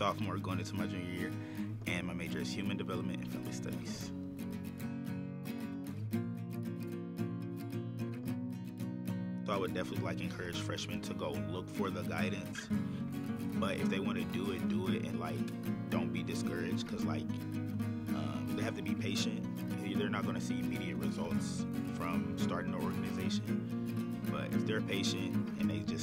sophomore going into my junior year, and my major is human development and family studies. So I would definitely like encourage freshmen to go look for the guidance. But if they want to do it, do it, and like don't be discouraged because like um, they have to be patient. They're not going to see immediate results from starting an organization. But if they're patient and they just